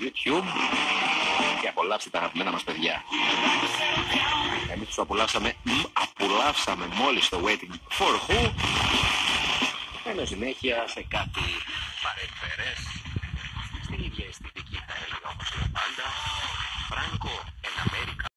YouTube και απολαύσει τα αγαπημένα μας παιδιά. Εμείς τους απολαύσαμε, απολαύσαμε μόλις το Waiting for Who ενώ συνέχεια σε κάτι παρεμφερές στην ίδια αισθητή.